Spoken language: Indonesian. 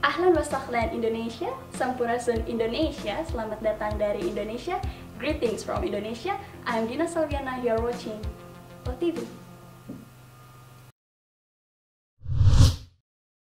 Ahlan wa sahlan Indonesia, Sampurasun Indonesia, selamat datang dari Indonesia. Greetings from Indonesia. I'm Dina Salviana, you're watching OTV.